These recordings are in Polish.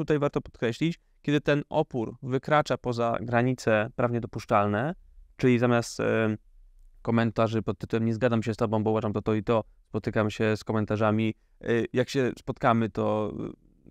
tutaj warto podkreślić, kiedy ten opór wykracza poza granice prawnie dopuszczalne, czyli zamiast e, komentarzy pod tytułem nie zgadzam się z tobą, bo uważam to to i to, spotykam się z komentarzami, e, jak się spotkamy, to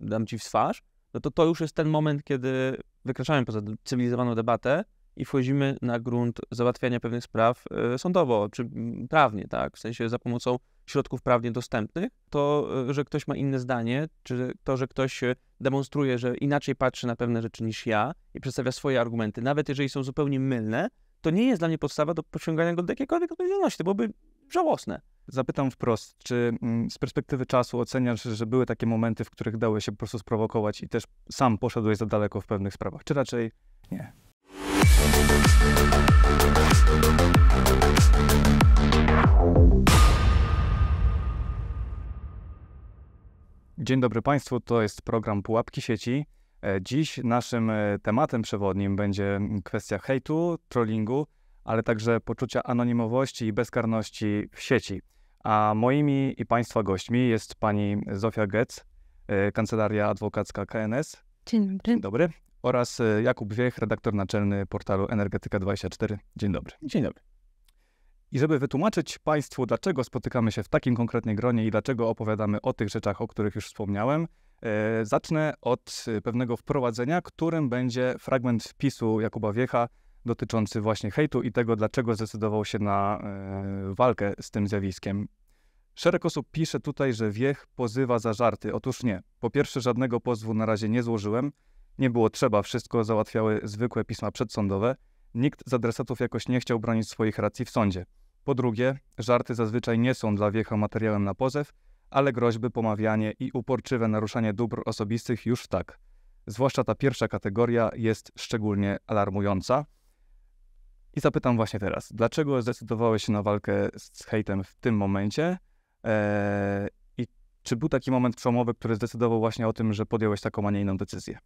e, dam ci w twarz, no to to już jest ten moment, kiedy wykraczamy poza cywilizowaną debatę i wchodzimy na grunt załatwiania pewnych spraw sądowo, czy prawnie, tak, w sensie za pomocą środków prawnie dostępnych, to, e, że ktoś ma inne zdanie, czy to, że ktoś demonstruje, że inaczej patrzy na pewne rzeczy niż ja i przedstawia swoje argumenty, nawet jeżeli są zupełnie mylne, to nie jest dla mnie podstawa do pociągania go do jakiejkolwiek odpowiedzialności. To byłoby żałosne. Zapytam wprost, czy mm, z perspektywy czasu oceniasz, że były takie momenty, w których dały się po prostu sprowokować i też sam poszedłeś za daleko w pewnych sprawach, czy raczej nie? Dzień dobry Państwu, to jest program Pułapki Sieci. E, dziś naszym e, tematem przewodnim będzie kwestia hejtu, trollingu, ale także poczucia anonimowości i bezkarności w sieci. A moimi i Państwa gośćmi jest pani Zofia Getz, e, Kancelaria Adwokacka KNS. Dzień dobry. Dzień dobry. Oraz Jakub Wiech, redaktor naczelny portalu Energetyka24. Dzień dobry. Dzień dobry. I żeby wytłumaczyć Państwu, dlaczego spotykamy się w takim konkretnej gronie i dlaczego opowiadamy o tych rzeczach, o których już wspomniałem, e, zacznę od pewnego wprowadzenia, którym będzie fragment wpisu Jakuba Wiecha dotyczący właśnie hejtu i tego, dlaczego zdecydował się na e, walkę z tym zjawiskiem. Szereg osób pisze tutaj, że Wiech pozywa za żarty. Otóż nie. Po pierwsze, żadnego pozwu na razie nie złożyłem. Nie było trzeba, wszystko załatwiały zwykłe pisma przedsądowe. Nikt z adresatów jakoś nie chciał bronić swoich racji w sądzie. Po drugie, żarty zazwyczaj nie są dla Wiecha materiałem na pozew, ale groźby, pomawianie i uporczywe naruszanie dóbr osobistych już tak. Zwłaszcza ta pierwsza kategoria jest szczególnie alarmująca. I zapytam właśnie teraz, dlaczego zdecydowałeś się na walkę z hejtem w tym momencie? Eee, I czy był taki moment przełomowy, który zdecydował właśnie o tym, że podjąłeś taką, a nie inną decyzję?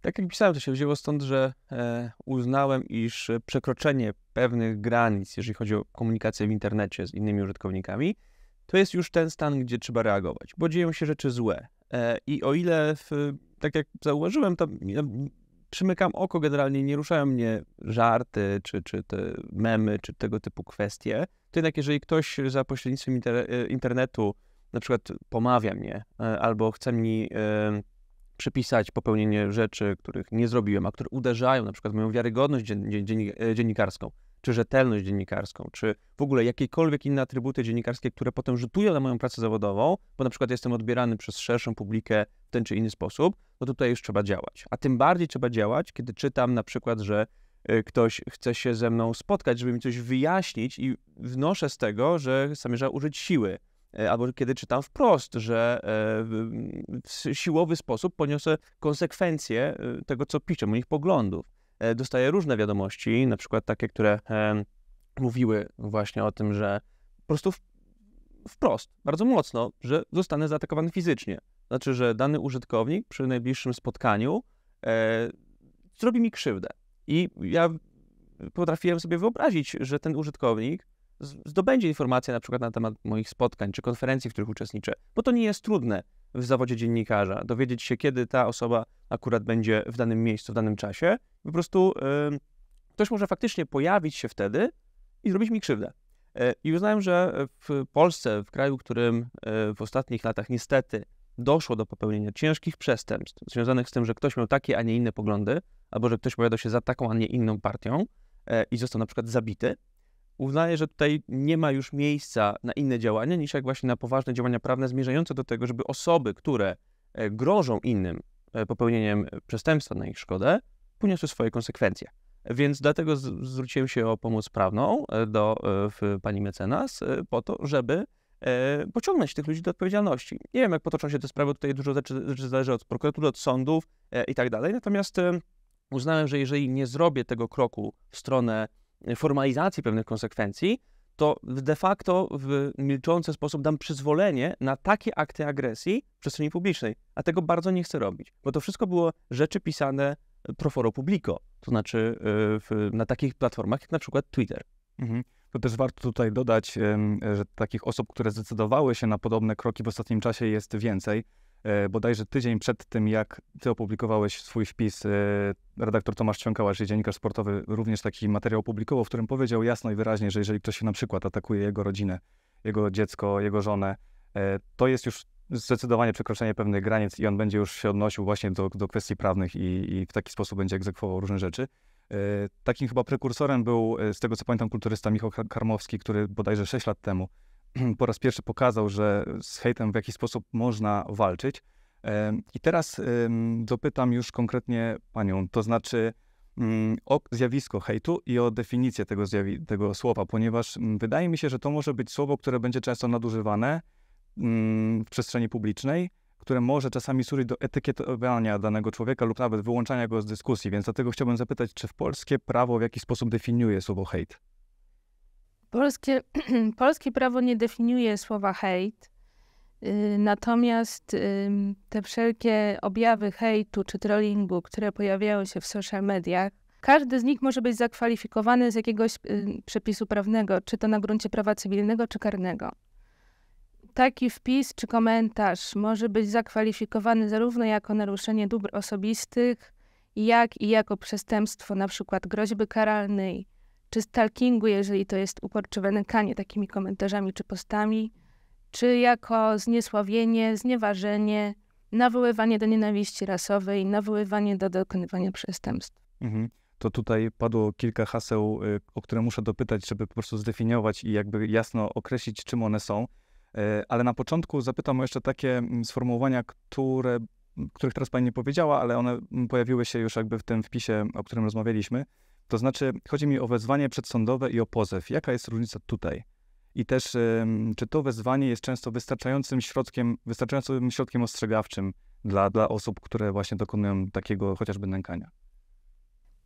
Tak jak pisałem, to się wzięło stąd, że e, uznałem, iż przekroczenie pewnych granic, jeżeli chodzi o komunikację w internecie z innymi użytkownikami, to jest już ten stan, gdzie trzeba reagować, bo dzieją się rzeczy złe. E, I o ile, w, tak jak zauważyłem, to ja przymykam oko generalnie, nie ruszają mnie żarty, czy, czy te memy, czy tego typu kwestie, to jednak jeżeli ktoś za pośrednictwem inter, e, internetu na przykład pomawia mnie, e, albo chce mi e, przypisać popełnienie rzeczy, których nie zrobiłem, a które uderzają na przykład moją wiarygodność dziennikarską, czy rzetelność dziennikarską, czy w ogóle jakiekolwiek inne atrybuty dziennikarskie, które potem rzutują na moją pracę zawodową, bo na przykład jestem odbierany przez szerszą publikę w ten czy inny sposób, no to tutaj już trzeba działać. A tym bardziej trzeba działać, kiedy czytam na przykład, że e, ktoś chce się ze mną spotkać, żeby mi coś wyjaśnić i wnoszę z tego, że zamierza użyć siły E, albo kiedy czytam wprost, że e, w siłowy sposób poniosę konsekwencje e, tego, co piszę, moich poglądów. Dostaję różne wiadomości, na przykład takie, które mówiły właśnie o tym, że po prostu wprost, bardzo mocno, że zostanę zaatakowany fizycznie. Znaczy, że dany użytkownik przy najbliższym spotkaniu e, zrobi mi krzywdę. I ja potrafiłem sobie wyobrazić, że ten użytkownik zdobędzie informacje na przykład na temat moich spotkań czy konferencji, w których uczestniczę, bo to nie jest trudne w zawodzie dziennikarza, dowiedzieć się, kiedy ta osoba akurat będzie w danym miejscu, w danym czasie. Po prostu ktoś może faktycznie pojawić się wtedy i zrobić mi krzywdę. Yy, I uznałem, że w Polsce, w kraju, w którym yy, w ostatnich latach niestety doszło do popełnienia ciężkich przestępstw związanych z tym, że ktoś miał takie, a nie inne poglądy, albo że ktoś powiadał się za taką, a nie inną partią e, i został na przykład zabity, uznaje, że tutaj nie ma już miejsca na inne działania niż jak właśnie na poważne działania prawne zmierzające do tego, żeby osoby, które e, grożą innym e, popełnieniem przestępstwa na ich szkodę, poniosły swoje konsekwencje. Więc dlatego zwróciłem się o pomoc prawną e, do pani mecenas po to, żeby pociągnąć tych ludzi do odpowiedzialności. Nie wiem, jak potoczą się te sprawy, tutaj dużo rzeczy zależy od prokuratury, od sądów i tak dalej, natomiast uznałem, że jeżeli nie zrobię tego kroku w stronę formalizacji pewnych konsekwencji, to de facto w milczący sposób dam przyzwolenie na takie akty agresji w przestrzeni publicznej. A tego bardzo nie chcę robić, bo to wszystko było rzeczy pisane pro foro publico, to znaczy y, w, na takich platformach jak na przykład Twitter. Mhm. To też warto tutaj dodać, że takich osób, które zdecydowały się na podobne kroki w ostatnim czasie jest więcej. E, bodajże tydzień przed tym, jak ty opublikowałeś swój wpis, e, redaktor Tomasz Ciąkała, czyli dziennikarz sportowy, również taki materiał opublikował, w którym powiedział jasno i wyraźnie, że jeżeli ktoś na przykład atakuje jego rodzinę, jego dziecko, jego żonę, e, to jest już zdecydowanie przekroczenie pewnych granic i on będzie już się odnosił właśnie do, do kwestii prawnych i, i w taki sposób będzie egzekwował różne rzeczy. Takim chyba prekursorem był, z tego co pamiętam, kulturysta Michał Karmowski, który bodajże 6 lat temu po raz pierwszy pokazał, że z hejtem w jakiś sposób można walczyć. I teraz dopytam już konkretnie panią, to znaczy mm, o zjawisko hejtu i o definicję tego, zjawi- tego słowa, ponieważ mm, wydaje mi się, że to może być słowo, które będzie często nadużywane mm, w przestrzeni publicznej, które może czasami służyć do etykietowania danego człowieka lub nawet wyłączania go z dyskusji. Więc dlatego chciałbym zapytać, czy w polskie prawo w jakiś sposób definiuje słowo hejt? Polskie, polskie prawo nie definiuje słowa hejt, y, natomiast te wszelkie objawy hejtu czy trollingu, które pojawiają się w social mediach, każdy z nich może być zakwalifikowany z jakiegoś y, przepisu prawnego, czy to na gruncie prawa cywilnego, czy karnego. Taki wpis czy komentarz może być zakwalifikowany zarówno jako naruszenie dóbr osobistych, jak i jako przestępstwo na przykład groźby karalnej, czy stalkingu, jeżeli to jest uporczywe nękanie takimi komentarzami czy postami, czy jako zniesławienie, znieważenie, nawoływanie do nienawiści rasowej, nawoływanie do dokonywania przestępstw. Mhm. To tutaj padło kilka haseł, y, o które muszę dopytać, żeby po prostu zdefiniować i jakby jasno określić, czym one są. Y, ale na początku zapytam o jeszcze takie mm, sformułowania, które, których teraz pani nie powiedziała, ale one pojawiły się już jakby w tym wpisie, o którym rozmawialiśmy. To znaczy, chodzi mi o wezwanie przedsądowe i o pozew. Jaka jest różnica tutaj? I też, czy to wezwanie jest często wystarczającym środkiem, wystarczającym środkiem ostrzegawczym dla, dla osób, które właśnie dokonują takiego chociażby nękania?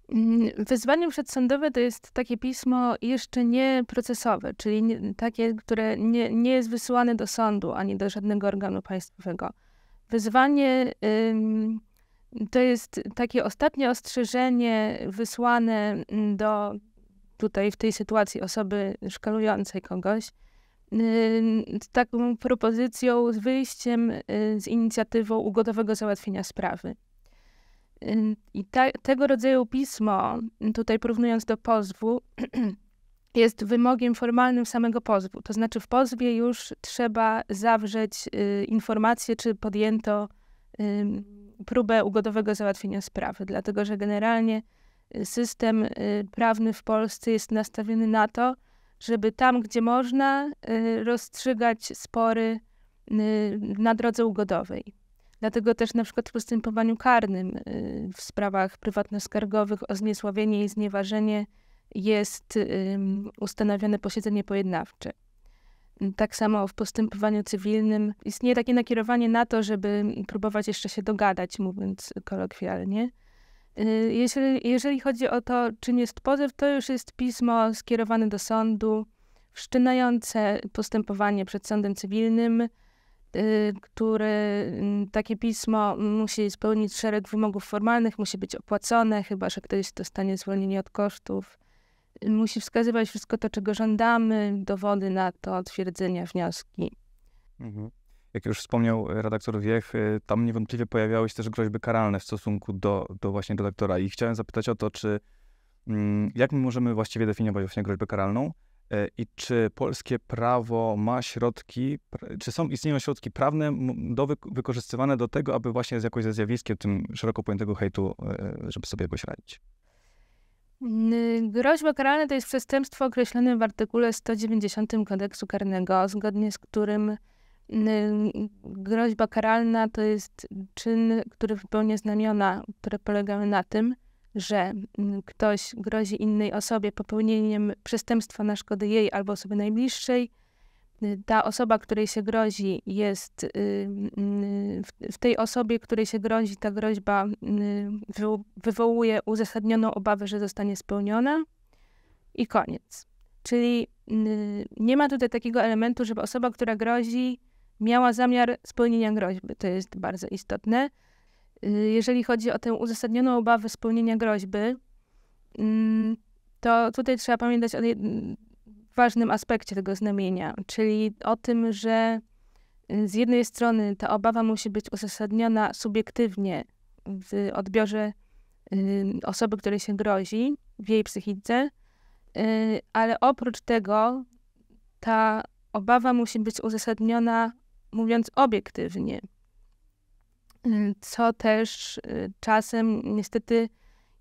Mm, wezwanie przedsądowe to jest takie pismo jeszcze nie procesowe, czyli nie, takie, które nie, nie jest wysyłane do sądu ani do żadnego organu państwowego. Wezwanie to jest takie ostatnie ostrzeżenie wysłane mm, do tutaj w tej sytuacji osoby szkalującej kogoś z taką propozycją, z wyjściem, y, z inicjatywą ugodowego załatwienia sprawy. I ta, tego rodzaju pismo, tutaj porównując do pozwu, jest wymogiem formalnym samego pozwu. To znaczy w pozwie już trzeba zawrzeć informację, czy podjęto próbę ugodowego załatwienia sprawy, dlatego że generalnie y, system y, prawny w Polsce jest nastawiony na to, żeby tam, gdzie można, y, rozstrzygać spory na drodze ugodowej. Dlatego też na przykład w postępowaniu karnym w sprawach prywatno-skargowych o zniesławienie i znieważenie jest ustanowione posiedzenie pojednawcze. Tak samo w postępowaniu cywilnym istnieje takie nakierowanie na to, żeby próbować jeszcze się dogadać, mówiąc kolokwialnie. Y, jeżeli, jeżeli chodzi o to, czym jest pozew, to już jest pismo skierowane do sądu, wszczynające postępowanie przed sądem cywilnym, y, które mm, takie pismo musi spełnić szereg wymogów formalnych, musi być opłacone, chyba że ktoś dostanie zwolnienie od kosztów musi wskazywać wszystko to, czego żądamy, dowody na to, twierdzenia, wnioski. Mhm. Jak już wspomniał redaktor Wiech, y, tam niewątpliwie pojawiały się też groźby karalne w stosunku do, do właśnie redaktora i chciałem zapytać o to, czy mm, jak my możemy właściwie definiować właśnie groźbę karalną y, i czy polskie prawo ma środki, czy są, istnieją środki prawne do, wykorzystywane do tego, aby właśnie jakoś ze zjawiskiem tym szeroko pojętego hejtu, żeby sobie jakoś radzić? Groźba karalna to jest przestępstwo określone w artykule 190 kodeksu karnego, zgodnie z którym groźba karalna to jest czyn, który wypełnia znamiona, które polegają na tym, że ktoś grozi innej osobie popełnieniem przestępstwa na szkodę jej albo osoby najbliższej, ta osoba, której się grozi, jest y, y, w tej osobie, której się grozi, ta groźba y, wywołuje uzasadnioną obawę, że zostanie spełniona i koniec. Czyli nie ma tutaj takiego elementu, żeby osoba, która grozi, miała zamiar spełnienia groźby. To jest bardzo istotne. Jeżeli chodzi o tę uzasadnioną obawę spełnienia groźby, to tutaj trzeba pamiętać o ważnym aspekcie tego znamienia, czyli o tym, że z jednej strony ta obawa musi być uzasadniona subiektywnie w odbiorze osoby, której się grozi, w jej psychice, ale oprócz tego ta obawa musi być uzasadniona, mówiąc obiektywnie, co też czasem niestety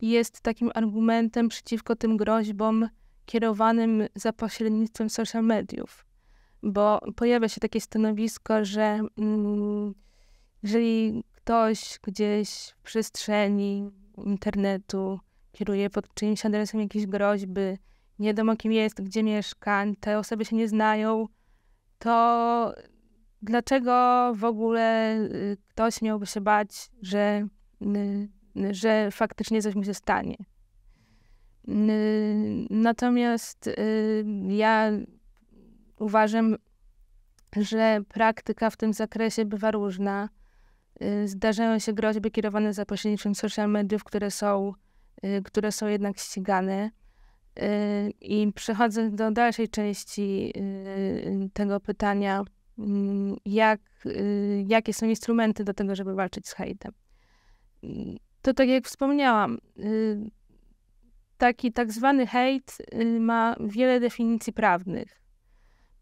jest takim argumentem przeciwko tym groźbom kierowanym za pośrednictwem social mediów. Bo pojawia się takie stanowisko, że mm, jeżeli ktoś gdzieś w przestrzeni internetu kieruje pod czyimś adresem jakieś groźby, nie wiadomo kim jest, gdzie mieszka, te osoby się nie znają, to dlaczego w ogóle y, ktoś miałby się bać, że y, że faktycznie coś mi się stanie. Natomiast y, ja uważam, że praktyka w tym zakresie bywa różna. Y, zdarzają się groźby kierowane za pośrednictwem social mediów, które są, y, które są jednak ścigane. I przechodzę do dalszej części tego pytania, jak, jakie są instrumenty do tego, żeby walczyć z hejtem to tak jak wspomniałam, taki tak zwany hejt y, ma wiele definicji prawnych.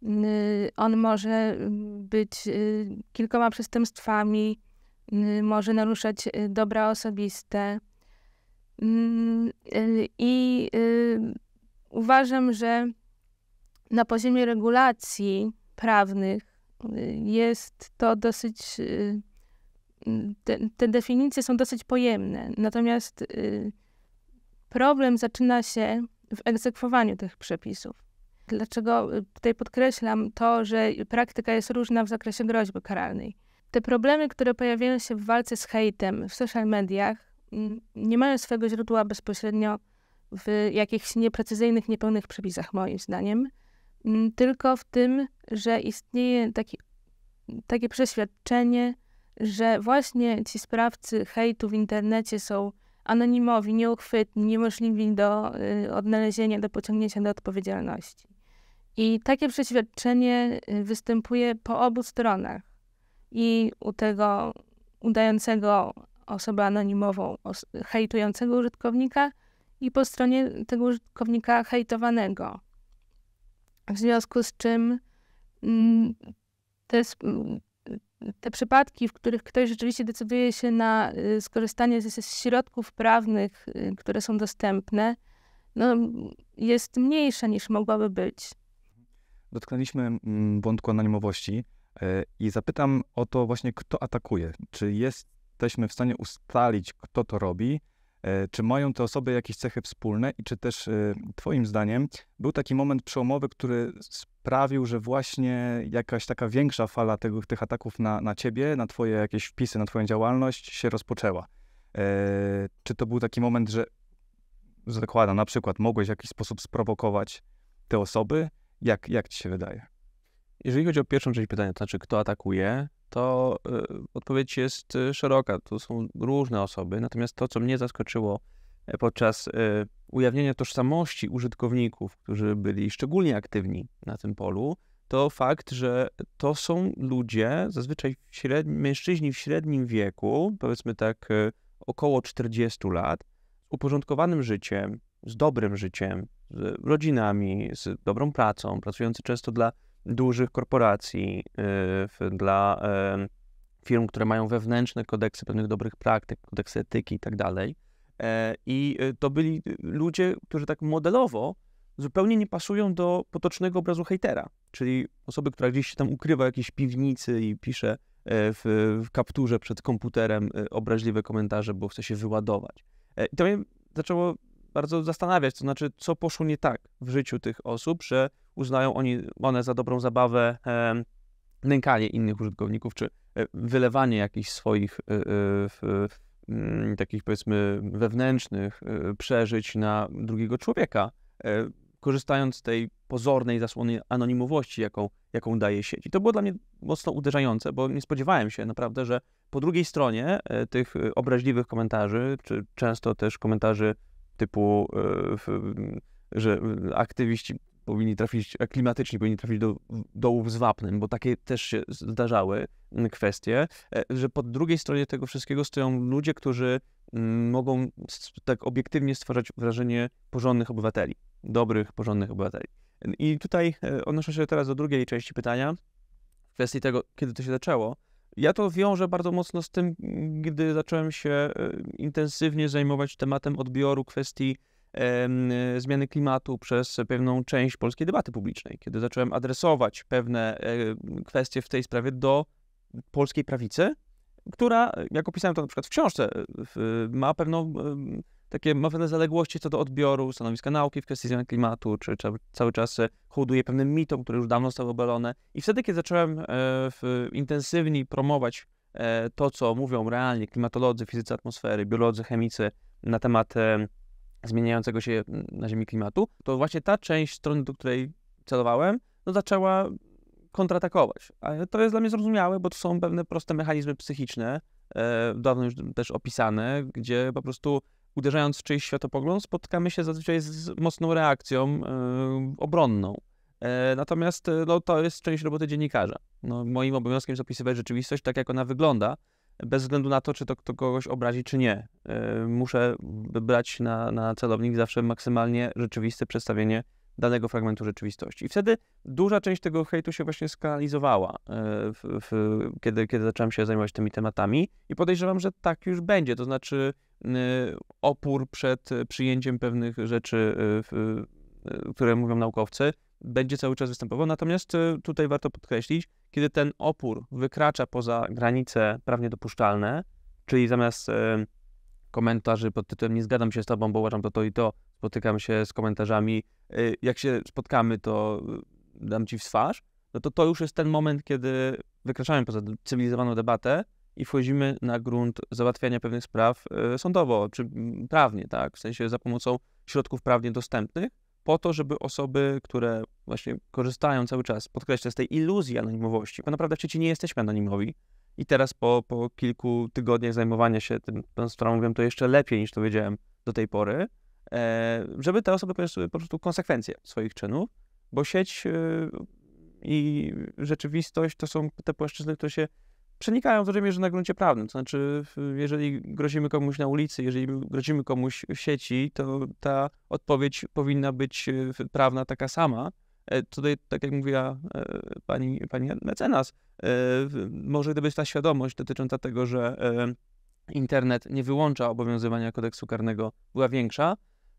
Y, on może być kilkoma przestępstwami, może naruszać dobra osobiste. I uważam, że na poziomie regulacji prawnych jest to dosyć te, te, definicje są dosyć pojemne, natomiast y, problem zaczyna się w egzekwowaniu tych przepisów. Dlaczego y, tutaj podkreślam to, że praktyka jest różna w zakresie groźby karalnej? Te problemy, które pojawiają się w walce z hejtem w social mediach, nie mają swojego źródła bezpośrednio w jakichś nieprecyzyjnych, niepełnych przepisach, moim zdaniem, tylko w tym, że istnieje taki, takie przeświadczenie, że właśnie ci sprawcy hejtu w internecie są anonimowi, nieuchwytni, niemożliwi do y, odnalezienia, do pociągnięcia do odpowiedzialności. I takie przeświadczenie y, występuje po obu stronach. I u tego udającego osobę anonimową, hejtującego użytkownika, i po stronie tego użytkownika hejtowanego. W związku z czym mm, te, te przypadki, w których ktoś rzeczywiście decyduje się na y, skorzystanie ze środków prawnych, y, które są dostępne, no, jest mniejsza niż mogłaby być. Dotknęliśmy mm, wątku anonimowości e, i zapytam o to właśnie, kto atakuje. Czy jesteśmy w stanie ustalić, kto to robi? E, czy mają te osoby jakieś cechy wspólne i czy też e, Twoim zdaniem był taki moment przełomowy, który sprawił, że właśnie jakaś taka większa fala tego, tych ataków na, na Ciebie, na Twoje jakieś wpisy, na Twoją działalność się rozpoczęła? E, czy to był taki moment, że zakładam, na przykład mogłeś w jakiś sposób sprowokować te osoby? Jak, jak Ci się wydaje? Jeżeli chodzi o pierwszą część pytania, to znaczy kto atakuje, to y, odpowiedź jest y, szeroka. To są różne osoby. Natomiast to, co mnie zaskoczyło e, podczas y, ujawnienia tożsamości użytkowników, którzy byli szczególnie aktywni na tym polu, to fakt, że to są ludzie, zazwyczaj mężczyźni w średnim wieku, powiedzmy tak około 40 lat, z uporządkowanym życiem, z dobrym życiem, z rodzinami, z dobrą pracą, pracujący często dla dużych korporacji, y, dla firm, które mają wewnętrzne kodeksy pewnych dobrych praktyk, kodeksy etyki i tak dalej. E, I y, to byli ludzie, którzy tak modelowo zupełnie nie pasują do potocznego obrazu hejtera, czyli osoby, która gdzieś się tam ukrywa w jakiejś piwnicy i pisze e, w, w kapturze przed komputerem e, obraźliwe komentarze, bo chce się wyładować. I to mnie zaczęło bardzo zastanawiać, to znaczy, co poszło nie tak w życiu tych osób, że uznają oni, one za dobrą zabawę nękanie innych użytkowników, czy e, wylewanie jakichś swoich e, e, takich powiedzmy wewnętrznych przeżyć na drugiego człowieka, korzystając z tej pozornej zasłony anonimowości, jaką, jaką daje sieć. I to było dla mnie mocno uderzające, bo nie spodziewałem się naprawdę, że po drugiej stronie tych obraźliwych komentarzy, czy często też komentarzy typu, że aktywiści powinni trafić, klimatyczni powinni trafić do dołów z wapnem, bo takie też się zdarzały kwestie, że po drugiej stronie tego wszystkiego stoją ludzie, którzy mogą tak obiektywnie stwarzać wrażenie porządnych obywateli, dobrych, porządnych obywateli. I tutaj odnoszę się teraz do drugiej części pytania, w kwestii tego, kiedy to się zaczęło. Ja to wiążę bardzo mocno z tym, gdy zacząłem się e, intensywnie zajmować tematem odbioru kwestii e, zmiany klimatu przez pewną część polskiej debaty publicznej, kiedy zacząłem adresować pewne e, kwestie w tej sprawie do polskiej prawicy, która, jak opisałem to na przykład w książce, ma pewną takie ma pewne zaległości co do odbioru stanowiska nauki w kwestii zmian klimatu, czy, cały czas e, hołduje pewnym mitom, które już dawno zostały obalone. I wtedy, kiedy zacząłem e, intensywniej promować e, to, co mówią realnie klimatolodzy, fizycy atmosfery, biolodzy, chemicy na temat zmieniającego się na Ziemi klimatu, to właśnie ta część strony, do której celowałem, no zaczęła kontratakować. Ale to jest dla mnie zrozumiałe, bo to są pewne proste mechanizmy psychiczne, dawno już też opisane, gdzie po prostu uderzając w czyjś światopogląd, spotkamy się zazwyczaj z mocną reakcją e, obronną. E, natomiast e, no, to jest część roboty dziennikarza. No, moim obowiązkiem jest opisywać rzeczywistość tak, jak ona wygląda, bez względu na to, czy to, to kogoś obrazi, czy nie. Muszę brać na, na celownik zawsze maksymalnie rzeczywiste przedstawienie danego fragmentu rzeczywistości. I wtedy duża część tego hejtu się właśnie skanalizowała, w, w, kiedy, kiedy zacząłem się zajmować tymi tematami i podejrzewam, że tak już będzie. To znaczy opór przed przyjęciem pewnych rzeczy, y, które mówią naukowcy, będzie cały czas występował. Natomiast tutaj warto podkreślić, kiedy ten opór wykracza poza granice prawnie dopuszczalne, czyli zamiast komentarzy pod tytułem nie zgadzam się z tobą, bo uważam to to i to, spotykam się z komentarzami, jak się spotkamy, to dam ci w twarz, no to to już jest ten moment, kiedy wykraczamy poza cywilizowaną debatę i wchodzimy na grunt załatwiania pewnych spraw sądowo, czy prawnie, tak, w sensie za pomocą środków prawnie dostępnych, po to, żeby osoby, które właśnie korzystają cały czas, podkreślę, z tej iluzji anonimowości, bo naprawdę w sieci nie jesteśmy anonimowi i teraz po, po kilku tygodniach zajmowania się tym, tą sprawą, mówię to jeszcze lepiej niż to wiedziałem do tej pory, e, żeby te osoby poniosły po prostu konsekwencje swoich czynów, bo sieć e, i rzeczywistość to są te płaszczyzny, które się przenikają w dużej mierze na gruncie prawnym. To znaczy, jeżeli grozimy komuś na ulicy, jeżeli grozimy komuś w sieci, to ta odpowiedź powinna być e, prawna taka sama. E, tutaj, tak jak mówiła e, pani, pani mecenas, może gdyby ta świadomość dotycząca tego, że internet nie wyłącza obowiązywania kodeksu karnego była większa,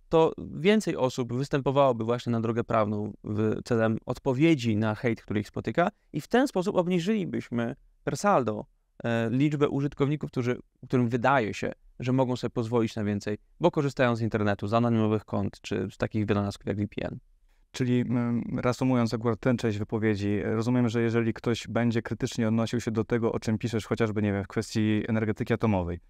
to więcej osób występowałoby właśnie na drogę prawną w celem odpowiedzi na hejt, który ich spotyka i w ten sposób obniżylibyśmy per saldo e, liczbę użytkowników, którzy, którym wydaje się, że mogą sobie pozwolić na więcej, bo korzystają z internetu, z anonimowych kont, czy z takich wynalazków jak VPN. Czyli reasumując akurat tę część wypowiedzi, rozumiem, że jeżeli ktoś będzie krytycznie odnosił się do tego, o czym piszesz, chociażby, nie wiem, w kwestii energetyki atomowej,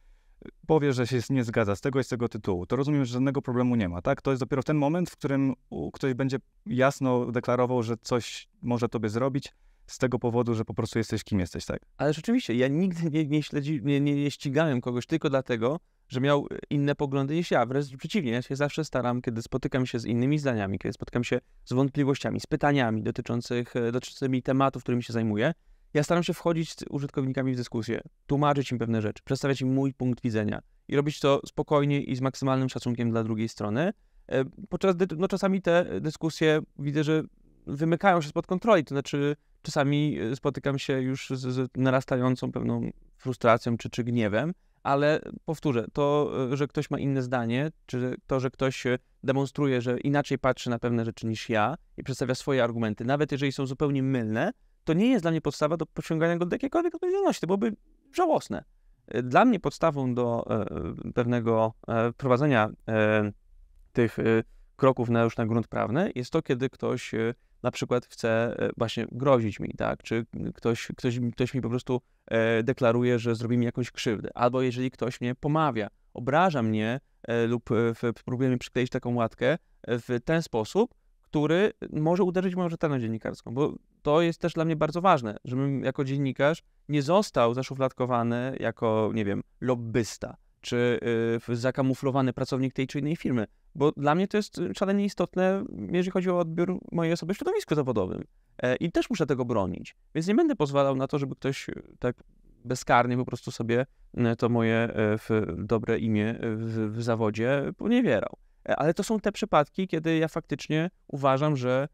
powie, że się nie zgadza z tego i z tego tytułu, to rozumiem, że żadnego problemu nie ma, tak? To jest dopiero ten moment, w którym ktoś będzie jasno deklarował, że coś może tobie zrobić, z tego powodu, że po prostu jesteś kim jesteś, tak? Ale rzeczywiście, ja nigdy nie, nie, śledzi, nie, nie, nie ścigałem kogoś tylko dlatego, że miał inne poglądy niż ja. Wręcz przeciwnie, ja się zawsze staram, kiedy spotykam się z innymi zdaniami, kiedy spotykam się z wątpliwościami, z pytaniami dotyczących, e, dotyczącymi tematów, którymi się zajmuję, ja staram się wchodzić z użytkownikami w dyskusję, tłumaczyć im pewne rzeczy, przedstawiać im mój punkt widzenia i robić to spokojnie i z maksymalnym szacunkiem dla drugiej strony. E, podczas, no czasami te dyskusje widzę, że wymykają się spod kontroli, to znaczy czasami e, spotykam się już z, z narastającą pewną frustracją czy, czy gniewem, ale powtórzę, to, e, że ktoś ma inne zdanie, czy to, że ktoś demonstruje, że inaczej patrzy na pewne rzeczy niż ja i przedstawia swoje argumenty, nawet jeżeli są zupełnie mylne, to nie jest dla mnie podstawa do pociągania go do jakiejkolwiek odpowiedzialności. To byłoby żałosne. E, dla mnie podstawą do e, pewnego e, prowadzenia e, tych e, kroków na już na grunt prawny jest to, kiedy ktoś na przykład chce właśnie grozić mi, tak? Czy ktoś, ktoś, ktoś mi po prostu deklaruje, że zrobi mi jakąś krzywdę, albo jeżeli ktoś mnie pomawia, obraża mnie lub próbuje mi przykleić taką łatkę w ten sposób, który może uderzyć moją rzetelność dziennikarską, bo to jest też dla mnie bardzo ważne, żebym jako dziennikarz nie został zaszufladkowany jako, nie wiem, lobbysta, czy y, zakamuflowany pracownik tej czy innej firmy. Bo dla mnie to jest szalenie istotne, jeżeli chodzi o odbiór mojej osoby w środowisku zawodowym. E, I też muszę tego bronić. Więc nie będę pozwalał na to, żeby ktoś tak bezkarnie po prostu sobie to moje dobre imię w, w zawodzie poniewierał. E, ale to są te przypadki, kiedy ja faktycznie uważam, że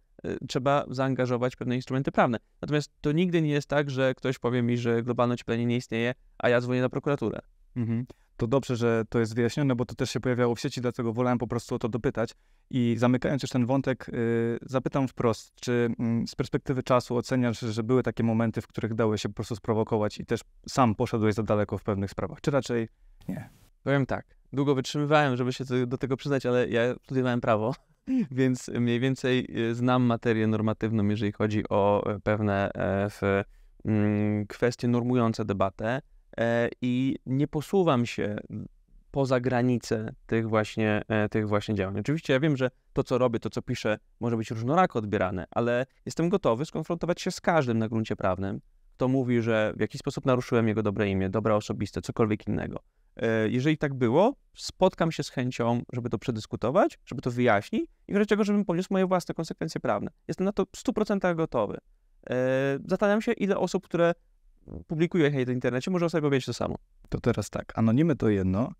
trzeba zaangażować pewne instrumenty prawne. Natomiast to nigdy nie jest tak, że ktoś powie mi, że globalne ocieplenie nie istnieje, a ja dzwonię na prokuraturę. Mhm. To dobrze, że to jest wyjaśnione, bo to też się pojawiało w sieci, dlatego wolałem po prostu o to dopytać. I zamykając już ten wątek, yy, zapytam wprost, czy yy, z perspektywy czasu oceniasz, że były takie momenty, w których dały się po prostu sprowokować i też sam poszedłeś za daleko w pewnych sprawach, czy raczej nie? Powiem tak, długo wytrzymywałem, żeby się do tego przyznać, ale ja studiowałem prawo, więc mniej więcej e, znam materię normatywną, jeżeli chodzi o e, pewne e, mm, kwestie normujące debatę i nie posuwam się poza granice tych właśnie, tych właśnie działań. Oczywiście ja wiem, że to, co robię, to, co piszę, może być różnorako odbierane, ale jestem gotowy skonfrontować się z każdym na gruncie prawnym, kto mówi, że w jakiś sposób naruszyłem jego dobre imię, dobra osobiste, cokolwiek innego. E, jeżeli tak było, spotkam się z chęcią, żeby to przedyskutować, żeby to wyjaśnić i wreszcie czego, żebym poniósł moje własne konsekwencje prawne. Jestem na to w 100% gotowy. E, zastanawiam się, ile osób, które publikuje hejt w internecie, może sobie powiedzieć to samo. To teraz tak, anonimy to jedno,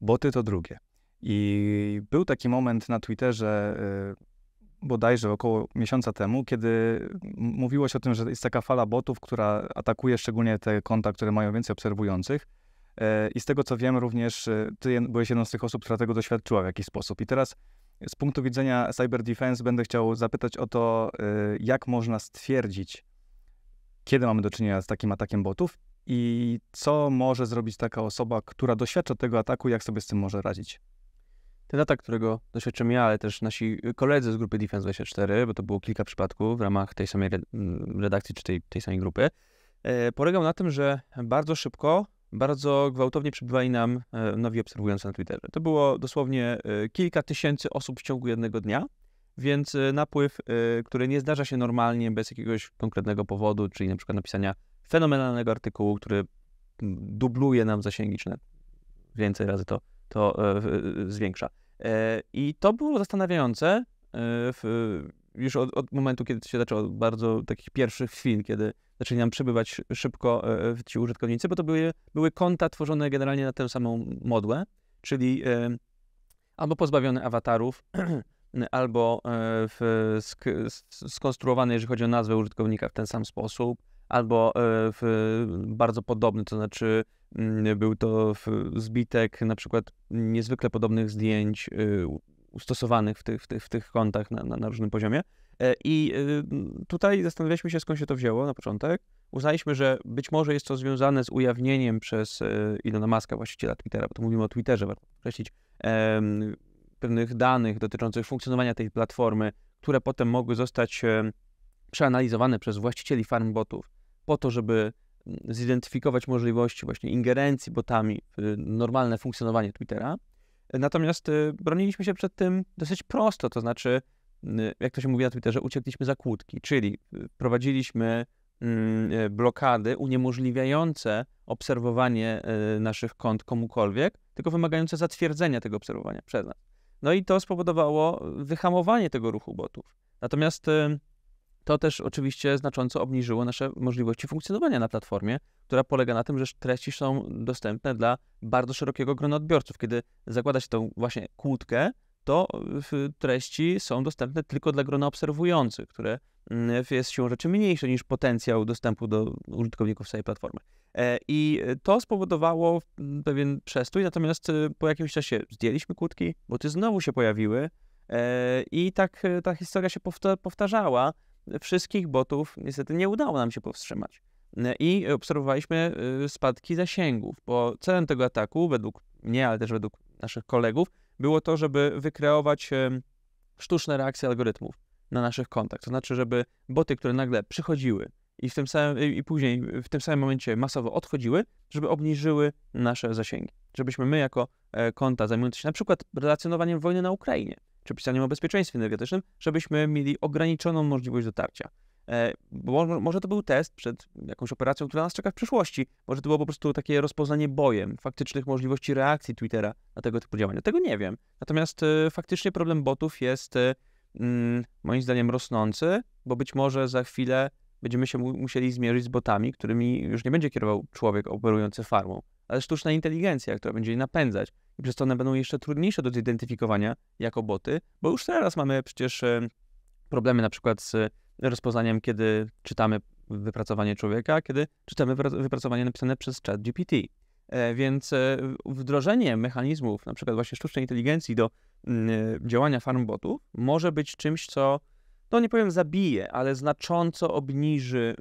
boty to drugie. I był taki moment na Twitterze, yy, bodajże około miesiąca temu, kiedy mówiło się o tym, że jest taka fala botów, która atakuje szczególnie te konta, które mają więcej obserwujących. E, I z tego co wiem, również e, ty byłeś jedną z tych osób, która tego doświadczyła w jakiś sposób. I teraz z punktu widzenia cyber defense będę chciał zapytać o to, jak można stwierdzić, kiedy mamy do czynienia z takim atakiem botów i co może zrobić taka osoba, która doświadcza tego ataku, jak sobie z tym może radzić. Ten atak, którego doświadczyłem ja, ale też nasi koledzy z grupy Defense 24, bo to było kilka przypadków w ramach tej samej redakcji czy tej, tej samej grupy, polegał na tym, że bardzo szybko bardzo gwałtownie przybywali nam e, nowi obserwujący na Twitterze. To było dosłownie e, kilka tysięcy osób w ciągu jednego dnia, więc e, napływ, który nie zdarza się normalnie bez jakiegoś konkretnego powodu, czyli na przykład napisania fenomenalnego artykułu, który dubluje nam zasięgi, czy więcej razy to, to zwiększa. I to było zastanawiające już od, od momentu, kiedy się zaczęło, bardzo takich pierwszych chwil, kiedy zaczęli nam przybywać szybko e, e, ci użytkownicy, bo to były, były konta tworzone generalnie na tę samą modłę, czyli e, albo pozbawione awatarów, albo w, sk, skonstruowane, jeżeli chodzi o nazwę użytkownika w ten sam sposób, albo w, bardzo podobny, to znaczy mm, był to zbitek na przykład niezwykle podobnych zdjęć ustosowanych w tych, w tych, w tych kontach na, na, na różnym poziomie. E, I tutaj zastanawialiśmy się, skąd się to wzięło na początek. Uznaliśmy, że być może jest to związane z ujawnieniem przez e, Ilona Maska, właściciela Twittera, bo to mówimy o Twitterze, warto podkreślić, pewnych danych dotyczących funkcjonowania tej platformy, które potem mogły zostać przeanalizowane przez właścicieli farm botów po to, żeby zidentyfikować możliwości właśnie ingerencji botami w normalne funkcjonowanie Twittera. Natomiast y, broniliśmy się przed tym dosyć prosto, to znaczy Y, jak to się mówi na Twitterze, uciekliśmy za kłódki, czyli y, prowadziliśmy mm, y, blokady uniemożliwiające obserwowanie naszych kont komukolwiek, tylko wymagające zatwierdzenia tego obserwowania przez nas. No i to spowodowało wyhamowanie tego ruchu botów. Natomiast to też oczywiście znacząco obniżyło nasze możliwości funkcjonowania na platformie, która polega na tym, że treści są dostępne dla bardzo szerokiego grona odbiorców. Kiedy zakłada się tą właśnie kłódkę, to treści są dostępne tylko dla grona obserwujących, które jest siłą rzeczy mniejsze niż potencjał dostępu do użytkowników całej platformy. E, I to spowodowało pewien przestój, natomiast e, po jakimś czasie zdjęliśmy kłódki, bo ty znowu się pojawiły e, i tak ta historia się powtarzała. Wszystkich botów niestety nie udało nam się powstrzymać. I obserwowaliśmy spadki zasięgów, bo celem tego ataku, według mnie, ale też według naszych kolegów, było to, żeby wykreować sztuczne reakcje algorytmów na naszych kontach. To znaczy, żeby boty, które nagle przychodziły i, w tym samym, i później w tym samym momencie masowo odchodziły, żeby obniżyły nasze zasięgi. Żebyśmy my jako e, konta zajmujące się na przykład relacjonowaniem wojny na Ukrainie, czy pisaniem o bezpieczeństwie energetycznym, żebyśmy mieli ograniczoną możliwość dotarcia. E, bo może to był test przed jakąś operacją, która nas czeka w przyszłości. Może to było po prostu takie rozpoznanie bojem faktycznych możliwości reakcji Twittera na tego typu działania. Tego nie wiem. Natomiast e, faktycznie problem botów jest moim zdaniem rosnący, bo być może za chwilę będziemy się musieli zmierzyć z botami, którymi już nie będzie kierował człowiek operujący farmą, ale sztuczna inteligencja, która będzie je napędzać. I przez to one będą jeszcze trudniejsze do zidentyfikowania jako boty, bo już teraz mamy przecież problemy na przykład z rozpoznaniem, kiedy czytamy wypracowanie człowieka, kiedy czytamy wypracowanie napisane przez chat GPT. E, więc e, wdrożenie mechanizmów, na przykład właśnie sztucznej inteligencji do mm, e, działania farmbotów może być czymś, co, no nie powiem zabije, ale znacząco obniży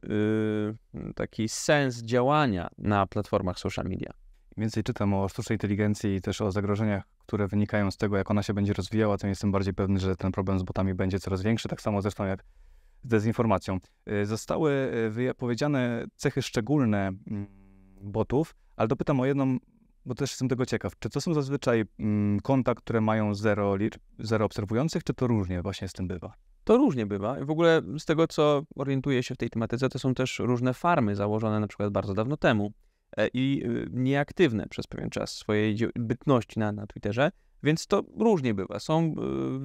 yy, taki sens działania na platformach social media. Więcej czytam o sztucznej inteligencji i też o zagrożeniach, które wynikają z tego, jak ona się będzie rozwijała, tym jestem bardziej pewny, że ten problem z botami będzie coraz większy, tak samo zresztą jak z dezinformacją. Y, zostały y, powiedziane cechy szczególne mm, botów, ale dopytam o jedną, bo też jestem tego ciekaw. Czy to są zazwyczaj mm, konta, które mają zero, zero obserwujących, czy to różnie właśnie z tym bywa? To różnie bywa. W ogóle z tego, co orientuję się w tej tematyce, to są też różne farmy założone na przykład bardzo dawno temu e, i y, nieaktywne przez pewien czas swojej bytności na, na Twitterze, więc to różnie bywa. Są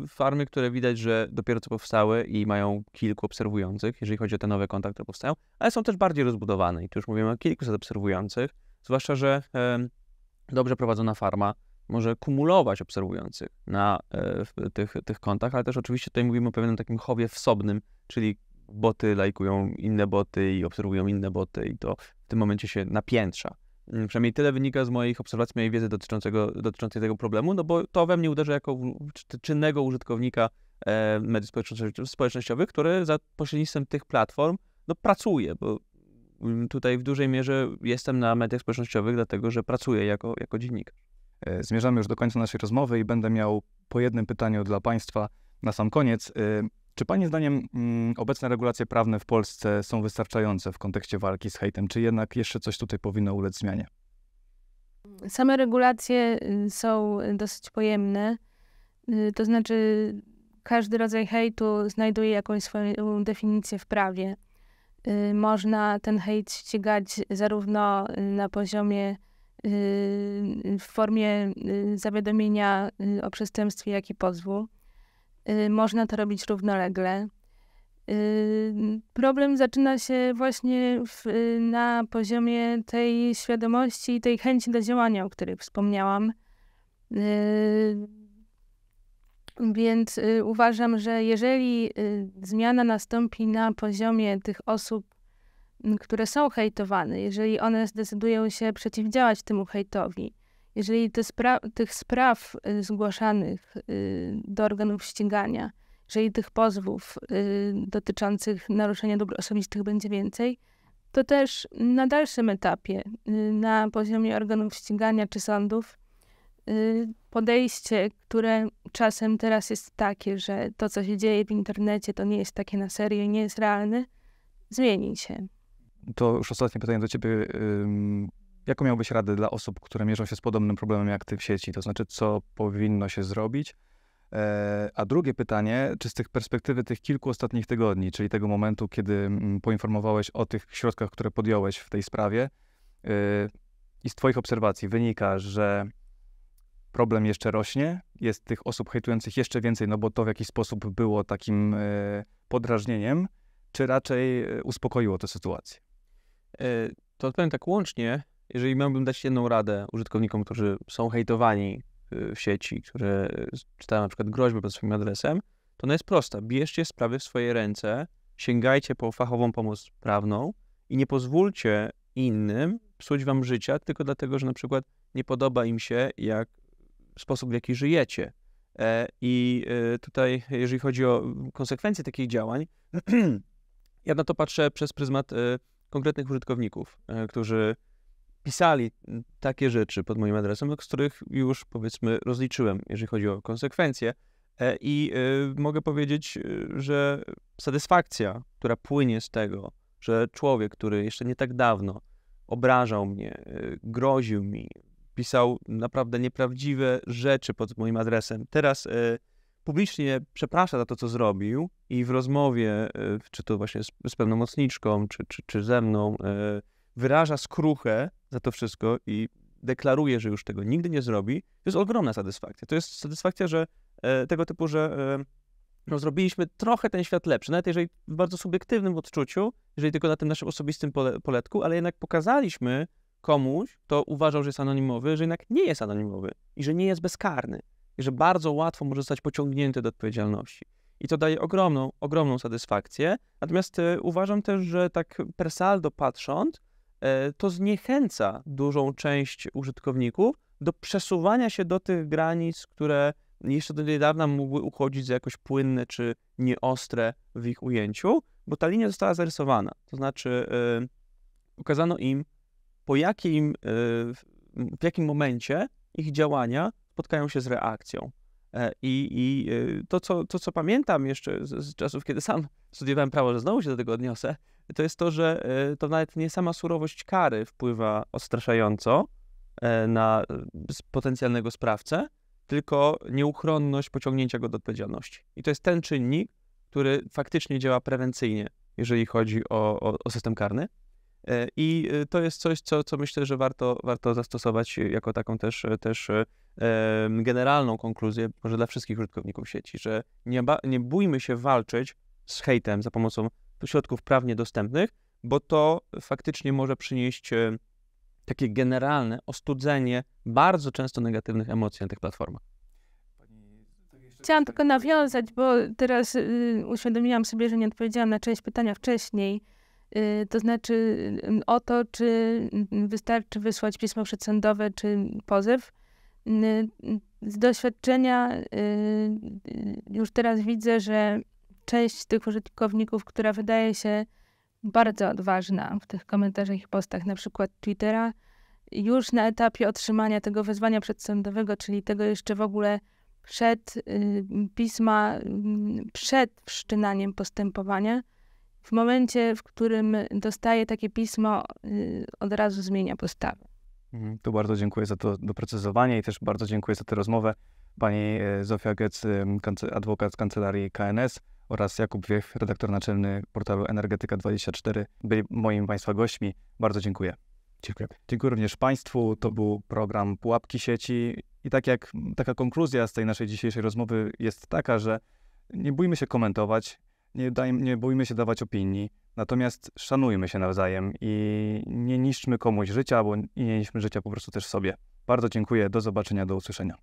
y, farmy, które widać, że dopiero co powstały i mają kilku obserwujących, jeżeli chodzi o te nowe konta, które powstają, ale są też bardziej rozbudowane i tu już mówimy o kilkuset obserwujących, zwłaszcza, że dobrze prowadzona farma może kumulować obserwujących na e, tych, tych kontach, ale też oczywiście tutaj mówimy o pewnym takim chowie wsobnym, czyli boty lajkują inne boty i obserwują inne boty i to w tym momencie się napiętrza. Mm, przynajmniej tyle wynika z moich obserwacji, mojej wiedzy dotyczącego, dotyczącej tego problemu, no bo to we mnie uderza jako czynnego użytkownika e, mediów społecznościowych, który za pośrednictwem tych platform no, pracuje, bo mm, tutaj w dużej mierze jestem na mediach społecznościowych, dlatego że pracuję jako, jako dziennikarz. E, zmierzamy już do końca naszej rozmowy i będę miał po jednym pytaniu dla Państwa na sam koniec. Czy Pani zdaniem mm, obecne regulacje prawne w Polsce są wystarczające w kontekście walki z hejtem, czy jednak jeszcze coś tutaj powinno ulec zmianie? Same regulacje y, są dosyć pojemne, y, to znaczy każdy rodzaj hejtu znajduje jakąś swoją definicję w prawie. Y, można ten hejt ścigać zarówno na poziomie w formie zawiadomienia o przestępstwie, jak i pozwu. Y, można to robić równolegle. Y, problem zaczyna się właśnie w, y, na poziomie tej świadomości i tej chęci do działania, o której wspomniałam. Więc uważam, że jeżeli zmiana nastąpi na poziomie tych osób, które są hejtowane, jeżeli one zdecydują się przeciwdziałać temu hejtowi, jeżeli spra tych spraw y, zgłaszanych y, do organów ścigania, jeżeli tych pozwów y, dotyczących naruszenia dóbr osobistych będzie więcej, to też na dalszym etapie, na poziomie organów ścigania czy sądów, podejście, które czasem teraz jest takie, że to, co się dzieje w internecie, to nie jest takie na serio i nie jest realne, zmieni się. To już ostatnie pytanie do ciebie. Jaką miałbyś radę dla osób, które mierzą się z podobnym problemem jak ty w sieci? To znaczy, co powinno się zrobić? E, a drugie pytanie, czy z tych perspektywy tych kilku ostatnich tygodni, czyli tego momentu, kiedy mm, poinformowałeś o tych środkach, które podjąłeś w tej sprawie, e, i z Twoich obserwacji wynika, że problem jeszcze rośnie, jest tych osób hejtujących jeszcze więcej, no bo to w jakiś sposób było takim e, podrażnieniem, czy raczej uspokoiło tę sytuację? To odpowiem tak łącznie. Jeżeli miałbym dać jedną radę użytkownikom, którzy są hejtowani y, w sieci, którzy czytają na przykład groźby pod swoim adresem, to ona jest prosta. Bierzcie sprawy w swoje ręce, sięgajcie po fachową pomoc prawną i nie pozwólcie innym psuć wam życia tylko dlatego, że na przykład nie podoba im się jak sposób, w jaki żyjecie. E, I y, tutaj, jeżeli chodzi o konsekwencje takich działań, ja na to patrzę przez pryzmat y, konkretnych użytkowników, którzy pisali takie rzeczy pod moim adresem, z których już powiedzmy rozliczyłem, jeżeli chodzi o konsekwencje. E, I e, mogę powiedzieć, e, że satysfakcja, która płynie z tego, że człowiek, który jeszcze nie tak dawno obrażał mnie, groził mi, pisał naprawdę nieprawdziwe rzeczy pod moim adresem, teraz publicznie przeprasza za to, co zrobił i w rozmowie, czy to właśnie z, z pełnomocniczką, czy, czy, czy ze mną, wyraża skruchę za to wszystko i deklaruje, że już tego nigdy nie zrobi, to jest ogromna satysfakcja. To jest satysfakcja, że e, tego typu, że no, zrobiliśmy trochę ten świat lepszy, nawet jeżeli w bardzo subiektywnym odczuciu, jeżeli tylko na tym naszym osobistym pole, poletku, ale jednak pokazaliśmy komuś, kto uważał, że jest anonimowy, że jednak nie jest anonimowy i że nie jest bezkarny i że bardzo łatwo może zostać pociągnięty do odpowiedzialności. I to daje ogromną, ogromną satysfakcję. Natomiast e, uważam też, że tak per saldo patrząc, e, to zniechęca dużą część użytkowników do przesuwania się do tych granic, które jeszcze do niedawna mogły uchodzić za jakoś płynne czy nieostre w ich ujęciu, bo ta linia została zarysowana. To znaczy, yy, pokazano im, po jakim, yy, w jakim momencie ich działania spotkają się z reakcją. E, I, i to, co, to, co pamiętam jeszcze z, z, czasów, kiedy sam studiowałem prawo, że znowu się do tego odniosę, to jest to, że to nawet nie sama surowość kary wpływa odstraszająco na potencjalnego sprawcę, tylko nieuchronność pociągnięcia go do odpowiedzialności. I to jest ten czynnik, który faktycznie działa prewencyjnie, jeżeli chodzi o, o, o system karny. E, I e, to jest coś, co, co myślę, że warto, warto zastosować jako taką też, też e, generalną konkluzję, może dla wszystkich użytkowników sieci, że nie, ba, nie bójmy się walczyć z hejtem za pomocą środków prawnie dostępnych, bo to faktycznie może przynieść takie generalne ostudzenie bardzo często negatywnych emocji na tych platformach. Chciałam tylko nawiązać, bo teraz y, uświadomiłam sobie, że nie odpowiedziałam na część pytania wcześniej. Y, to znaczy y, o to, czy wystarczy wysłać pismo przedsądowe, czy pozew. Y, z doświadczenia y, y, już teraz widzę, że część tych użytkowników, która wydaje się bardzo odważna w tych komentarzach i postach, na przykład Twittera, już na etapie otrzymania tego wezwania przedsądowego, czyli tego jeszcze w ogóle przed y, pisma, y, przed wszczynaniem postępowania, w momencie, w którym dostaje takie pismo, y, od razu zmienia postawę. Mhm, tu bardzo dziękuję za to doprecyzowanie i też bardzo dziękuję za tę rozmowę. Pani e, Zofia Getz, adwokat z kancelarii KNS oraz Jakub Wiech, redaktor naczelny portalu Energetyka24 byli moimi Państwa gośćmi. Bardzo dziękuję. Dziękuję. Dziękuję również Państwu. To był program Pułapki Sieci. I tak jak taka konkluzja z tej naszej dzisiejszej rozmowy jest taka, że nie bójmy się komentować, nie, daj, nie bójmy się dawać opinii, natomiast szanujmy się nawzajem i nie niszczmy komuś życia, bo nie niszczmy życia po prostu też sobie. Bardzo dziękuję. Do zobaczenia, do usłyszenia.